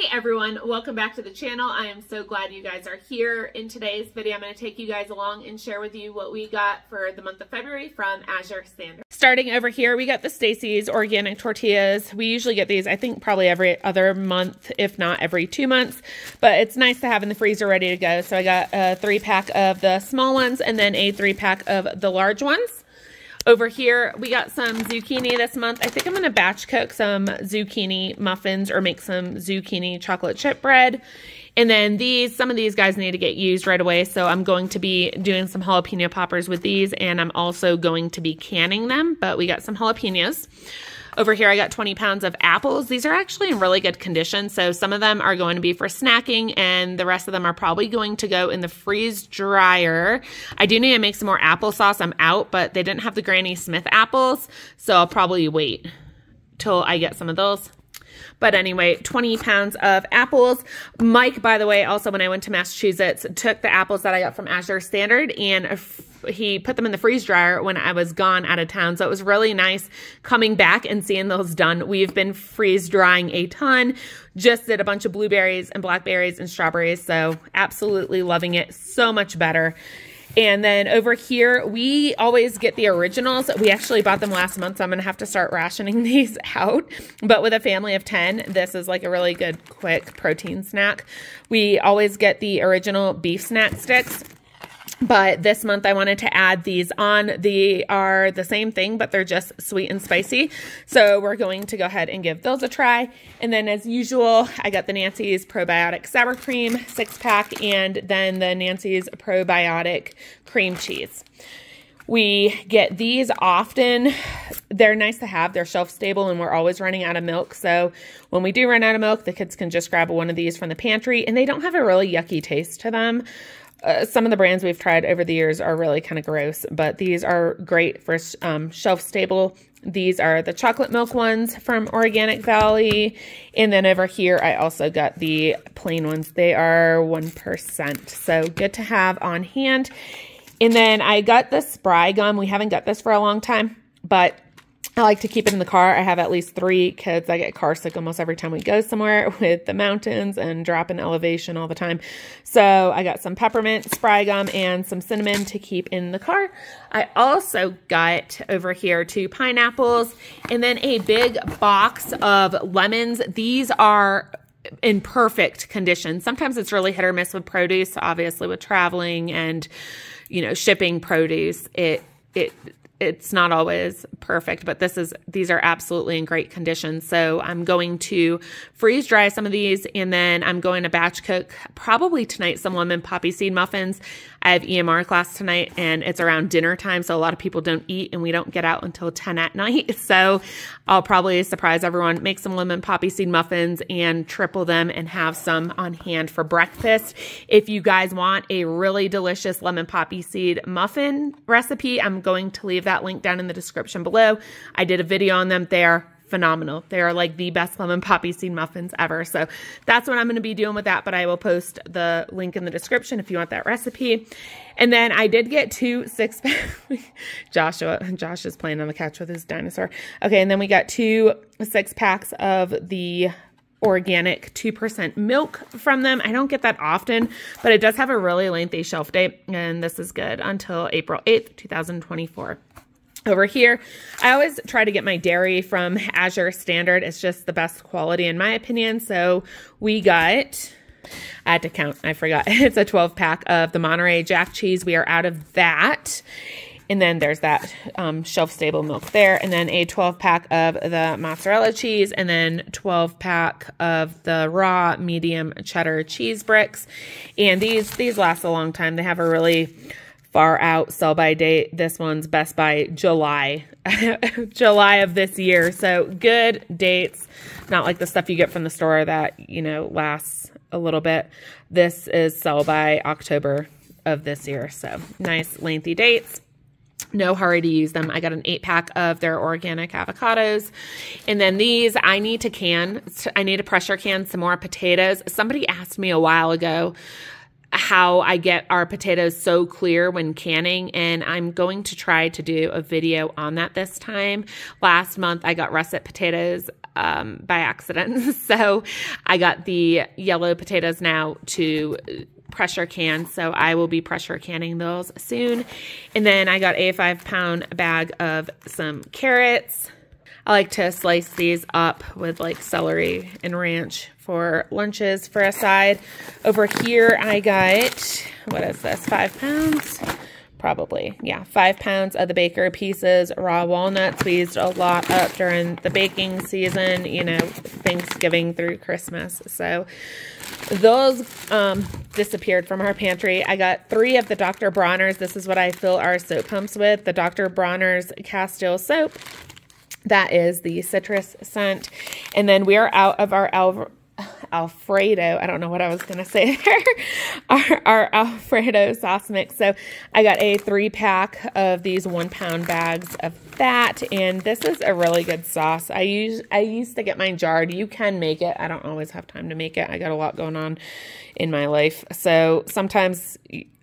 Hey everyone, welcome back to the channel. I am so glad you guys are here. In today's video, I'm going to take you guys along and share with you what we got for the month of February from Azure Standard. Starting over here, we got the Stacy's organic tortillas. We usually get these, I think, probably every other month, if not every two months. But it's nice to have in the freezer ready to go. So I got a three pack of the small ones and then a three pack of the large ones. Over here, we got some zucchini this month. I think I'm going to batch cook some zucchini muffins or make some zucchini chocolate chip bread. And then these, some of these guys need to get used right away. So I'm going to be doing some jalapeno poppers with these. And I'm also going to be canning them. But we got some jalapenos. Over here, I got 20 pounds of apples. These are actually in really good condition. So some of them are going to be for snacking and the rest of them are probably going to go in the freeze dryer. I do need to make some more applesauce. I'm out, but they didn't have the Granny Smith apples. So I'll probably wait till I get some of those. But anyway, 20 pounds of apples. Mike, by the way, also when I went to Massachusetts, took the apples that I got from Azure Standard and he put them in the freeze dryer when I was gone out of town. So it was really nice coming back and seeing those done. We've been freeze drying a ton. Just did a bunch of blueberries and blackberries and strawberries. So absolutely loving it so much better. And then over here, we always get the originals. We actually bought them last month, so I'm going to have to start rationing these out. But with a family of 10, this is like a really good, quick protein snack. We always get the original beef snack sticks. But this month I wanted to add these on. They are the same thing, but they're just sweet and spicy. So we're going to go ahead and give those a try. And then as usual, I got the Nancy's Probiotic Sour Cream six pack and then the Nancy's Probiotic Cream Cheese. We get these often. They're nice to have. They're shelf stable and we're always running out of milk. So when we do run out of milk, the kids can just grab one of these from the pantry and they don't have a really yucky taste to them. Uh, some of the brands we've tried over the years are really kind of gross, but these are great for um, shelf stable. These are the chocolate milk ones from Organic Valley. And then over here, I also got the plain ones. They are 1%. So good to have on hand. And then I got the Spry gum. We haven't got this for a long time, but I like to keep it in the car. I have at least three kids. I get car sick almost every time we go somewhere with the mountains and drop in elevation all the time. So I got some peppermint, spry gum, and some cinnamon to keep in the car. I also got over here two pineapples and then a big box of lemons. These are in perfect condition. Sometimes it's really hit or miss with produce, obviously with traveling and, you know, shipping produce. It, it, it's not always perfect, but this is these are absolutely in great condition. So I'm going to freeze dry some of these and then I'm going to batch cook probably tonight some lemon poppy seed muffins. I have EMR class tonight and it's around dinner time. So a lot of people don't eat and we don't get out until 10 at night. So I'll probably surprise everyone, make some lemon poppy seed muffins and triple them and have some on hand for breakfast. If you guys want a really delicious lemon poppy seed muffin recipe, I'm going to leave that link down in the description below. I did a video on them They are phenomenal. They are like the best lemon poppy seed muffins ever. So that's what I'm going to be doing with that, but I will post the link in the description if you want that recipe. And then I did get two six Joshua Josh is playing on the couch with his dinosaur. Okay, and then we got two six packs of the organic 2% milk from them. I don't get that often, but it does have a really lengthy shelf date, and this is good until April 8th, 2024 over here. I always try to get my dairy from Azure Standard. It's just the best quality in my opinion. So we got, I had to count, I forgot. It's a 12 pack of the Monterey Jack cheese. We are out of that. And then there's that um, shelf stable milk there. And then a 12 pack of the mozzarella cheese. And then 12 pack of the raw medium cheddar cheese bricks. And these, these last a long time. They have a really far out sell by date. This one's best by July, July of this year. So good dates, not like the stuff you get from the store that, you know, lasts a little bit. This is sell by October of this year. So nice lengthy dates. No hurry to use them. I got an eight pack of their organic avocados. And then these, I need to can, I need to pressure can some more potatoes. Somebody asked me a while ago, how I get our potatoes so clear when canning, and I'm going to try to do a video on that this time. Last month, I got russet potatoes um, by accident. so I got the yellow potatoes now to pressure can. So I will be pressure canning those soon. And then I got a five pound bag of some carrots. I like to slice these up with like celery and ranch for lunches for a side. Over here I got, what is this, five pounds? probably. Yeah, five pounds of the baker pieces, raw walnuts. We used a lot up during the baking season, you know, Thanksgiving through Christmas. So those um, disappeared from our pantry. I got three of the Dr. Bronner's. This is what I fill our soap pumps with. The Dr. Bronner's Castile soap. That is the citrus scent. And then we are out of our Alfredo. I don't know what I was going to say there. our, our, Alfredo sauce mix. So I got a three pack of these one pound bags of that. And this is a really good sauce. I use, I used to get mine jarred. You can make it. I don't always have time to make it. I got a lot going on in my life. So sometimes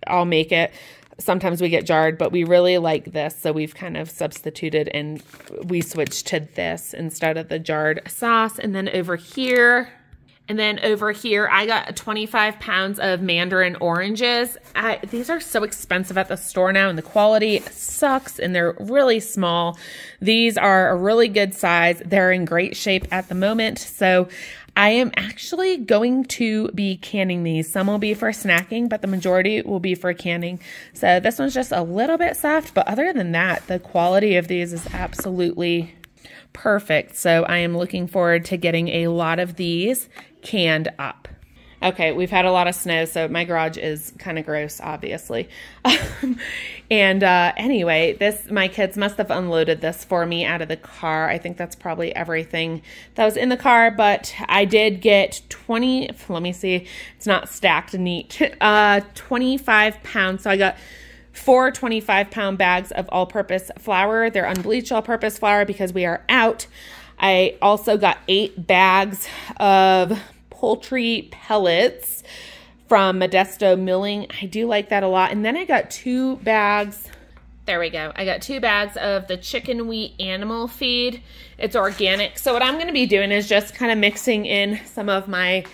I'll make it sometimes we get jarred, but we really like this. So we've kind of substituted and we switched to this instead of the jarred sauce. And then over here, and then over here, I got 25 pounds of mandarin oranges. I, these are so expensive at the store now, and the quality sucks, and they're really small. These are a really good size. They're in great shape at the moment. So I am actually going to be canning these. Some will be for snacking, but the majority will be for canning. So this one's just a little bit soft, but other than that, the quality of these is absolutely perfect. So I am looking forward to getting a lot of these canned up. Okay, we've had a lot of snow, so my garage is kind of gross, obviously. and uh, anyway, this my kids must have unloaded this for me out of the car. I think that's probably everything that was in the car, but I did get 20, let me see, it's not stacked neat, uh, 25 pounds. So I got four 25 pound bags of all purpose flour. They're unbleached all purpose flour because we are out. I also got eight bags of poultry pellets from Modesto Milling. I do like that a lot. And then I got two bags. There we go. I got two bags of the chicken wheat animal feed. It's organic. So what I'm going to be doing is just kind of mixing in some of my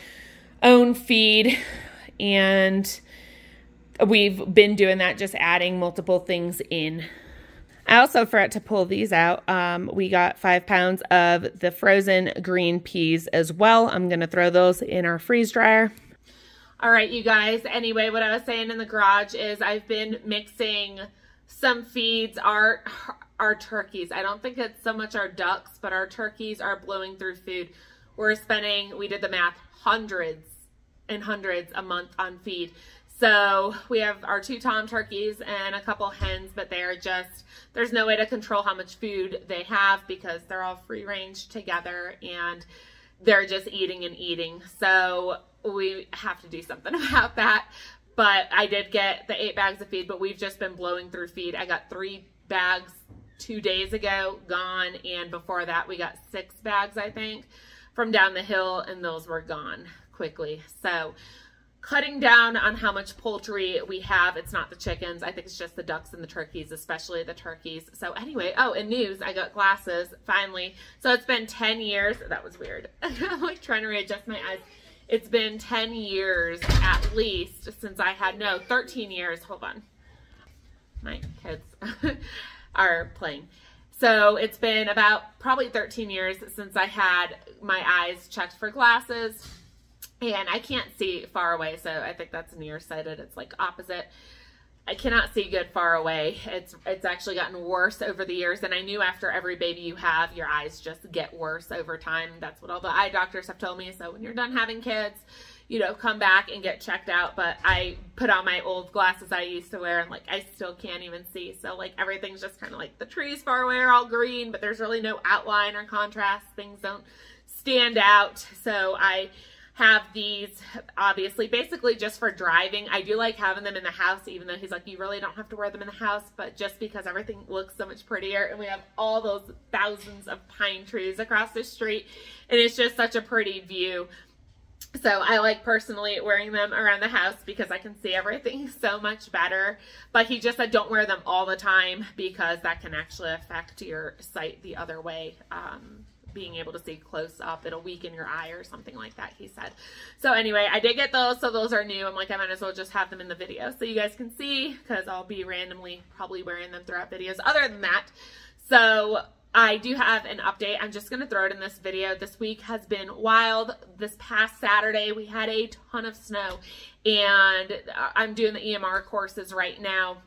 own feed and we've been doing that, just adding multiple things in. I also forgot to pull these out. Um, we got five pounds of the frozen green peas as well. I'm going to throw those in our freeze dryer. All right, you guys. Anyway, what I was saying in the garage is I've been mixing some feeds. Our, our turkeys, I don't think it's so much our ducks, but our turkeys are blowing through food. We're spending, we did the math, hundreds and hundreds a month on feed. So we have our two tom turkeys and a couple hens, but they are just, there's no way to control how much food they have because they're all free range together and they're just eating and eating. So we have to do something about that. But I did get the eight bags of feed, but we've just been blowing through feed. I got three bags two days ago, gone. And before that, we got six bags, I think, from down the hill, and those were gone quickly. So cutting down on how much poultry we have. It's not the chickens. I think it's just the ducks and the turkeys, especially the turkeys. So anyway, oh, in news, I got glasses finally. So it's been 10 years. That was weird. I'm like trying to readjust my eyes. It's been 10 years at least since I had, no, 13 years. Hold on. My kids are playing. So it's been about probably 13 years since I had my eyes checked for glasses and I can't see far away, so I think that's nearsighted. It's like opposite. I cannot see good far away. It's it's actually gotten worse over the years, and I knew after every baby you have, your eyes just get worse over time. That's what all the eye doctors have told me. So when you're done having kids, you know, come back and get checked out. But I put on my old glasses I used to wear, and like I still can't even see. So like everything's just kind of like the trees far away are all green, but there's really no outline or contrast. Things don't stand out. So I have these obviously basically just for driving. I do like having them in the house, even though he's like, you really don't have to wear them in the house, but just because everything looks so much prettier and we have all those thousands of pine trees across the street and it's just such a pretty view. So I like personally wearing them around the house because I can see everything so much better. But he just said don't wear them all the time because that can actually affect your sight the other way. Um, being able to see close up. It'll weaken your eye or something like that, he said. So anyway, I did get those, so those are new. I'm like, I might as well just have them in the video so you guys can see because I'll be randomly probably wearing them throughout videos. Other than that, so I do have an update. I'm just going to throw it in this video. This week has been wild. This past Saturday, we had a ton of snow, and uh, I'm doing the EMR courses right now.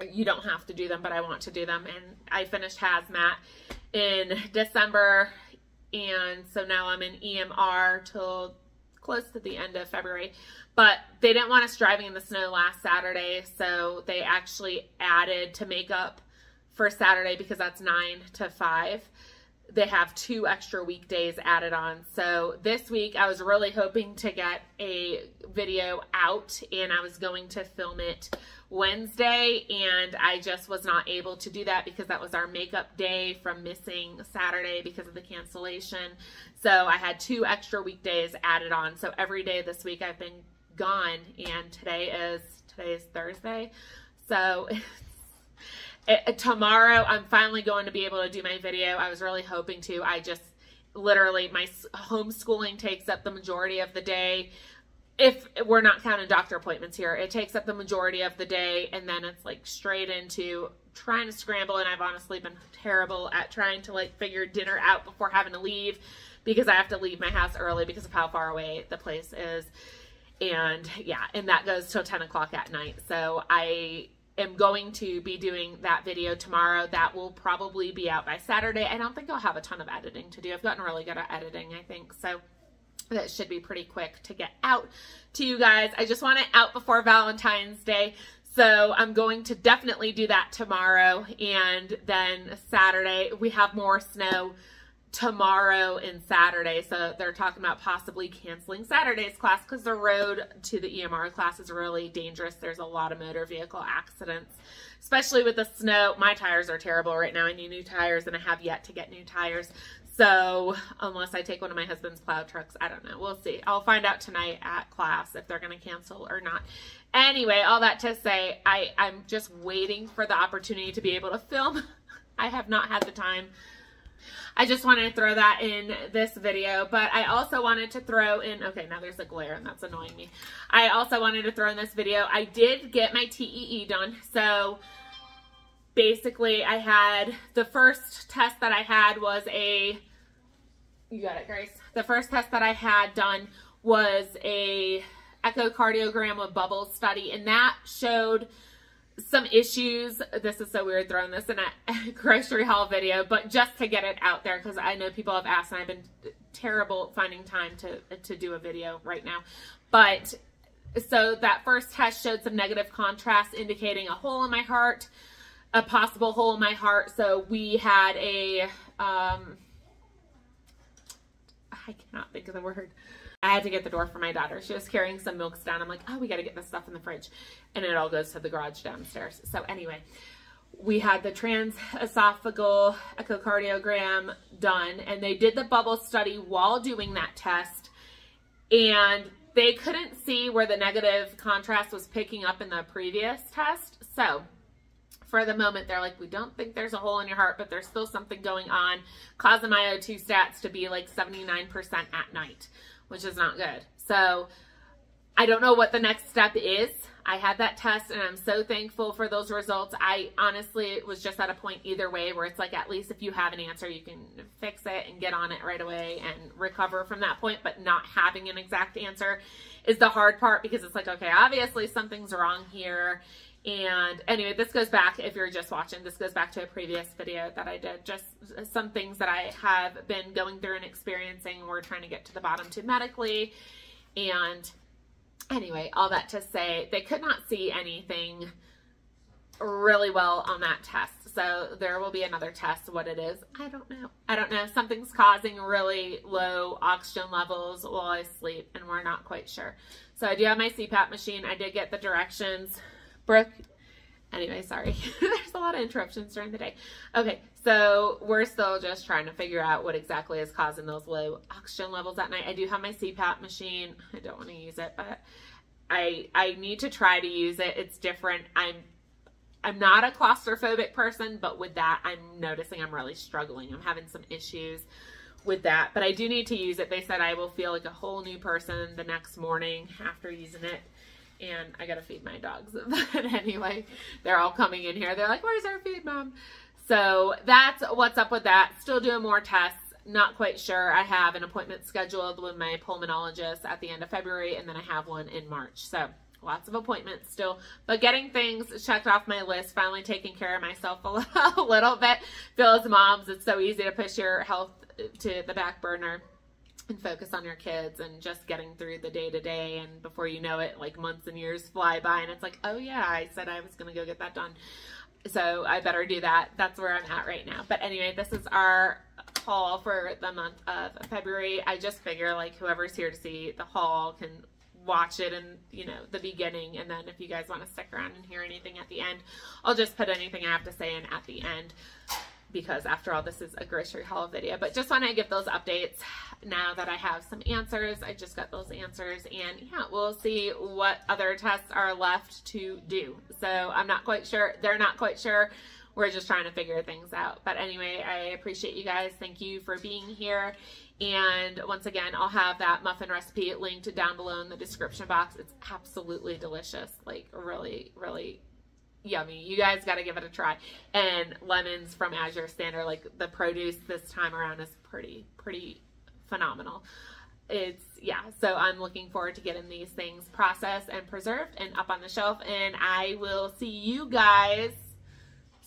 You don't have to do them, but I want to do them. And I finished hazmat in December, and so now I'm in EMR till close to the end of February. But they didn't want us driving in the snow last Saturday, so they actually added to make up for Saturday because that's 9 to 5. They have two extra weekdays added on. So this week I was really hoping to get a video out and I was going to film it Wednesday and I just was not able to do that because that was our makeup day from missing Saturday because of the cancellation. So I had two extra weekdays added on. So every day this week I've been gone and today is today is Thursday. So it, tomorrow I'm finally going to be able to do my video. I was really hoping to. I just literally my homeschooling takes up the majority of the day. If we're not counting doctor appointments here, it takes up the majority of the day and then it's like straight into trying to scramble and I've honestly been terrible at trying to like figure dinner out before having to leave because I have to leave my house early because of how far away the place is. And yeah, and that goes till 10 o'clock at night. So I am going to be doing that video tomorrow. That will probably be out by Saturday. I don't think I'll have a ton of editing to do. I've gotten really good at editing, I think. So that should be pretty quick to get out to you guys. I just want it out before Valentine's Day. So I'm going to definitely do that tomorrow. And then Saturday, we have more snow tomorrow and Saturday. So they're talking about possibly canceling Saturday's class because the road to the EMR class is really dangerous. There's a lot of motor vehicle accidents, especially with the snow. My tires are terrible right now. I need new tires and I have yet to get new tires. So unless I take one of my husband's plow trucks, I don't know. We'll see. I'll find out tonight at class if they're going to cancel or not. Anyway, all that to say, I, I'm just waiting for the opportunity to be able to film. I have not had the time I just wanted to throw that in this video, but I also wanted to throw in, okay, now there's a glare and that's annoying me. I also wanted to throw in this video, I did get my TEE done. So basically I had, the first test that I had was a, you got it, Grace. The first test that I had done was a echocardiogram with bubble study, and that showed some issues. This is so weird throwing this in a grocery haul video, but just to get it out there because I know people have asked and I've been terrible finding time to, to do a video right now. But so that first test showed some negative contrast indicating a hole in my heart, a possible hole in my heart. So we had a, um, I cannot think of the word. I had to get the door for my daughter. She was carrying some milks down. I'm like, oh, we got to get this stuff in the fridge. And it all goes to the garage downstairs. So anyway, we had the transesophageal echocardiogram done and they did the bubble study while doing that test. And they couldn't see where the negative contrast was picking up in the previous test. So for the moment, they're like, we don't think there's a hole in your heart, but there's still something going on, causing my O2 stats to be like 79% at night which is not good. So I don't know what the next step is. I had that test and I'm so thankful for those results. I honestly was just at a point either way where it's like at least if you have an answer, you can fix it and get on it right away and recover from that point. But not having an exact answer is the hard part because it's like, okay, obviously something's wrong here. And anyway, this goes back, if you're just watching, this goes back to a previous video that I did. Just some things that I have been going through and experiencing. We're trying to get to the bottom to medically. And anyway, all that to say, they could not see anything really well on that test. So there will be another test. What it is, I don't know. I don't know. Something's causing really low oxygen levels while I sleep, and we're not quite sure. So I do have my CPAP machine. I did get the directions Brooke, anyway, sorry. There's a lot of interruptions during the day. Okay, so we're still just trying to figure out what exactly is causing those low oxygen levels at night. I do have my CPAP machine. I don't want to use it, but I I need to try to use it. It's different. I'm I'm not a claustrophobic person, but with that, I'm noticing I'm really struggling. I'm having some issues with that, but I do need to use it. They said I will feel like a whole new person the next morning after using it. And I gotta feed my dogs. But anyway, they're all coming in here. They're like, Where's our food, mom? So that's what's up with that. Still doing more tests. Not quite sure. I have an appointment scheduled with my pulmonologist at the end of February, and then I have one in March. So lots of appointments still, but getting things checked off my list, finally taking care of myself a little, a little bit. Feel as moms, it's so easy to push your health to the back burner and focus on your kids and just getting through the day to day. And before you know it, like months and years fly by, and it's like, oh yeah, I said I was going to go get that done. So I better do that. That's where I'm at right now. But anyway, this is our haul for the month of February. I just figure like whoever's here to see the haul can watch it and you know the beginning and then if you guys want to stick around and hear anything at the end I'll just put anything I have to say in at the end because after all this is a grocery haul video. But just want to give those updates now that I have some answers. I just got those answers and yeah we'll see what other tests are left to do. So I'm not quite sure they're not quite sure. We're just trying to figure things out. But anyway I appreciate you guys. Thank you for being here. And once again, I'll have that muffin recipe linked down below in the description box. It's absolutely delicious. Like really, really yummy. You guys got to give it a try. And lemons from Azure Standard, like the produce this time around is pretty, pretty phenomenal. It's, yeah, so I'm looking forward to getting these things processed and preserved and up on the shelf. And I will see you guys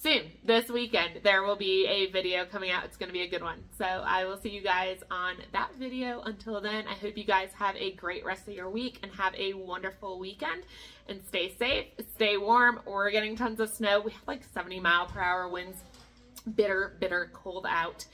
soon. This weekend there will be a video coming out. It's going to be a good one. So i will see you guys on that video. Until then i hope you guys have a great rest of your week and have a wonderful weekend. And stay safe stay warm. We're getting tons of snow. We have like 70 mile per hour winds. Bitter bitter cold out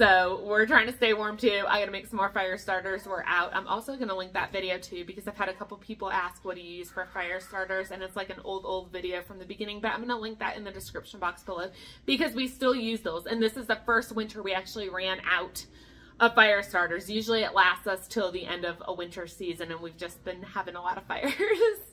so we're trying to stay warm too. I gotta make some more fire starters. We're out. I'm also gonna link that video too because I've had a couple people ask what do you use for fire starters and it's like an old, old video from the beginning, but I'm gonna link that in the description box below because we still use those. And this is the first winter we actually ran out of fire starters. Usually it lasts us till the end of a winter season and we've just been having a lot of fires.